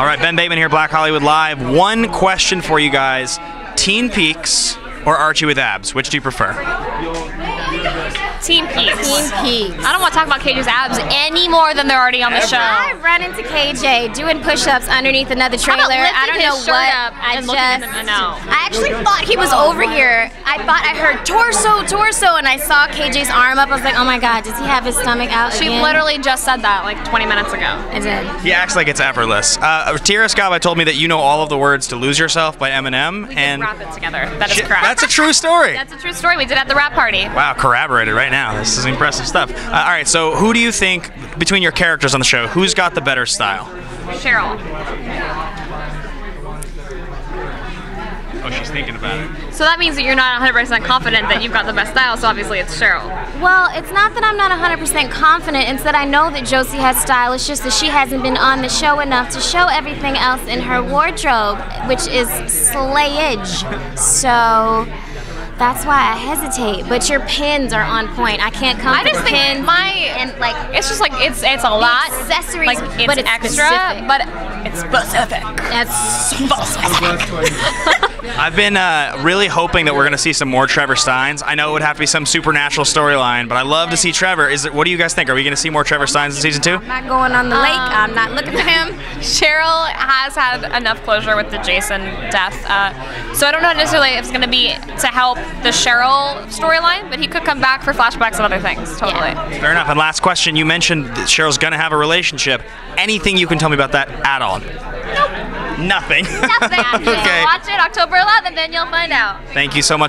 All right, Ben Bateman here, Black Hollywood Live. One question for you guys: Twin Peaks or Archie with abs? Which do you prefer? Twin Peaks. Twin Peaks. I don't want to talk about KJ's abs any more than they're already on the show. I run into KJ doing push-ups underneath another trailer. I don't know what. up I and just. looking at. I actually thought he was over here. I thought I heard torso, torso, and I saw KJ's arm up. I was like, oh my god, does he have his stomach out She again? literally just said that like 20 minutes ago. I did. He acts like it's effortless. Uh, Tierra Scava told me that you know all of the words to "Lose Yourself" by Eminem, We and wrap it together. That is Shit, correct. That's a true story. That's a true story. We did at the rap party. Wow, corroborated right now. This is impressive stuff. Uh, all right, so who do you think between your characters on the show, who's got the better style? Cheryl. Oh, she's thinking about it. So that means that you're not 100% confident that you've got the best style, so obviously it's Cheryl. Well, it's not that I'm not 100% confident. It's that I know that Josie has style. It's just that she hasn't been on the show enough to show everything else in her wardrobe, which is slayage. So that's why I hesitate. But your pins are on point. I can't come I just the think pins my and like it's just like it's it's a lot accessories, like it's but it's extra, specific. but it's specific. that's specific. I've been uh, really hoping that we're going to see some more Trevor Stines. I know it would have to be some supernatural storyline, but I love to see Trevor. Is it? What do you guys think? Are we going to see more Trevor Stines in season two? I'm not going on the lake. Um, I'm not looking for him. Cheryl has had enough closure with the Jason death, uh, so I don't know necessarily if it's going to be to help the Cheryl storyline, but he could come back for flashbacks and other things. Totally. Fair enough. And last question: You mentioned that Cheryl's going to have a relationship. Anything you can tell me about that at all? Nope. Nothing. Nothing. okay. Watch it October 11th, and you'll find out. Thank you so much.